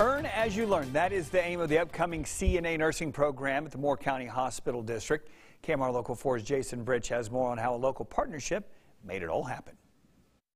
Earn as you learn. That is the aim of the upcoming CNA nursing program at the Moore County Hospital District. KAMR Local 4's Jason Britch has more on how a local partnership made it all happen.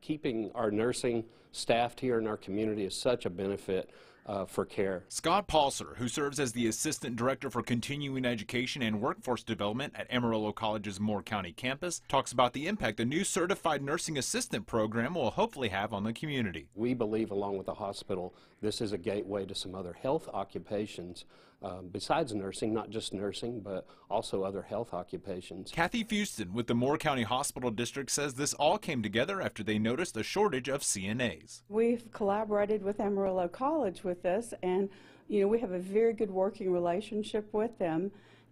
Keeping our nursing staffed here in our community is such a benefit uh, for care. Scott Paulser, who serves as the Assistant Director for Continuing Education and Workforce Development at Amarillo College's Moore County campus, talks about the impact the new Certified Nursing Assistant program will hopefully have on the community. We believe, along with the hospital, this is a gateway to some other health occupations um, besides nursing, not just nursing, but also other health occupations. Kathy Fuston with the Moore County Hospital District says this all came together after they noticed a shortage of CNAs. We've collaborated with Amarillo College with this, and you know we have a very good working relationship with them,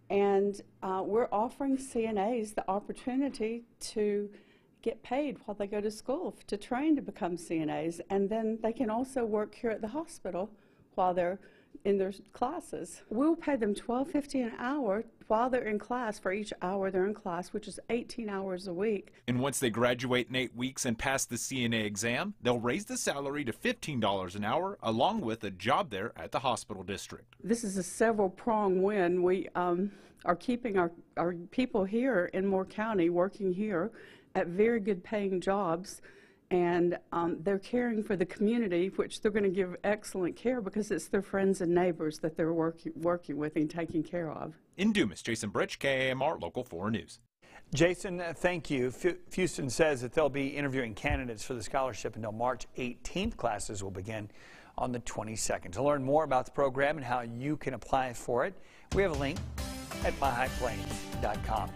and uh, we're offering CNAs the opportunity to get paid while they go to school to train to become CNAs, and then they can also work here at the hospital while they're in their classes. We'll pay them $12.50 an hour while they're in class for each hour they're in class, which is 18 hours a week. And once they graduate in eight weeks and pass the CNA exam, they'll raise the salary to $15 an hour, along with a job there at the hospital district. This is a several prong win. We um, are keeping our, our people here in Moore County working here at very good paying jobs and um, they're caring for the community, which they're going to give excellent care because it's their friends and neighbors that they're working working with and taking care of. In Dumas, Jason Britch, KAMR Local 4 News. Jason, uh, thank you. F Fuston says that they'll be interviewing candidates for the scholarship until March 18th. Classes will begin on the 22nd. To learn more about the program and how you can apply for it, we have a link at myhighplains.com.